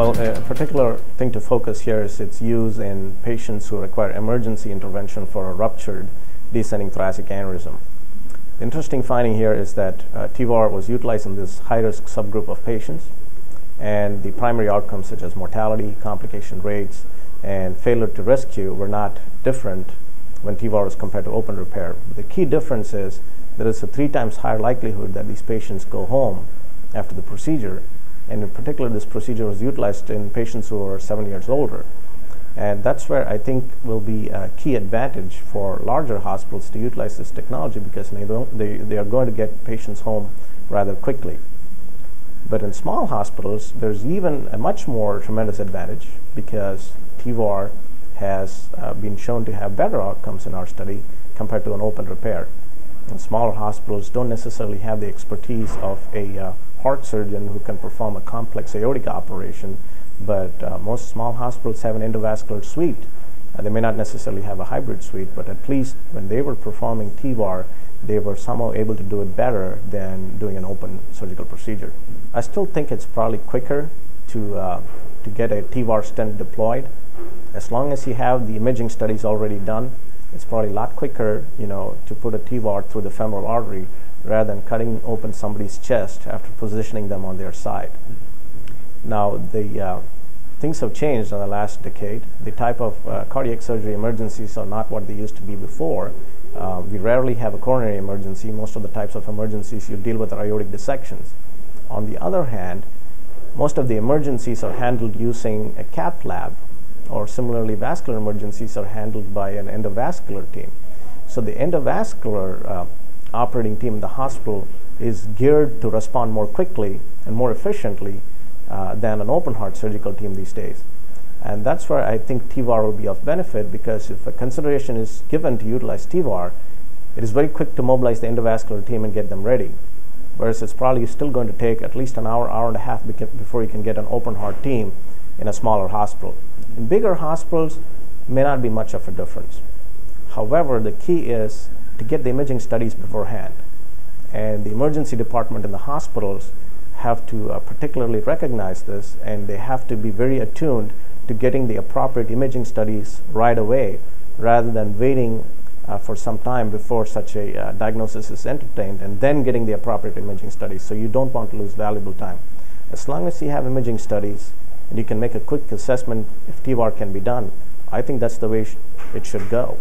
Well, a particular thing to focus here is its use in patients who require emergency intervention for a ruptured descending thoracic aneurysm. The interesting finding here is that uh, TEVAR was utilized in this high-risk subgroup of patients, and the primary outcomes such as mortality, complication rates, and failure to rescue were not different when TEVAR was compared to open repair. The key difference is there is a three times higher likelihood that these patients go home after the procedure, and in particular, this procedure was utilized in patients who are seven years older. And that's where I think will be a key advantage for larger hospitals to utilize this technology because they, they, they are going to get patients home rather quickly. But in small hospitals, there's even a much more tremendous advantage because TEVAR has uh, been shown to have better outcomes in our study compared to an open repair. And smaller hospitals don't necessarily have the expertise of a uh, heart surgeon who can perform a complex aortic operation but uh, most small hospitals have an endovascular suite. Uh, they may not necessarily have a hybrid suite, but at least when they were performing TEVAR, they were somehow able to do it better than doing an open surgical procedure. I still think it's probably quicker to, uh, to get a TEVAR stent deployed. As long as you have the imaging studies already done, it's probably a lot quicker, you know, to put a TEVAR through the femoral artery rather than cutting open somebody's chest after positioning them on their side. Now, the uh, things have changed in the last decade. The type of uh, cardiac surgery emergencies are not what they used to be before. Uh, we rarely have a coronary emergency. Most of the types of emergencies you deal with are aortic dissections. On the other hand, most of the emergencies are handled using a cath lab, or similarly, vascular emergencies are handled by an endovascular team. So the endovascular uh, operating team in the hospital is geared to respond more quickly and more efficiently uh, than an open heart surgical team these days. And that's where I think TEVAR will be of benefit because if a consideration is given to utilize TEVAR, it is very quick to mobilize the endovascular team and get them ready. Whereas it's probably still going to take at least an hour, hour and a half before you can get an open heart team in a smaller hospital. In bigger hospitals, may not be much of a difference. However, the key is to get the imaging studies beforehand. And the emergency department in the hospitals have to uh, particularly recognize this and they have to be very attuned to getting the appropriate imaging studies right away rather than waiting uh, for some time before such a uh, diagnosis is entertained and then getting the appropriate imaging studies. So you don't want to lose valuable time. As long as you have imaging studies and you can make a quick assessment if TEVAR can be done, I think that's the way it should go.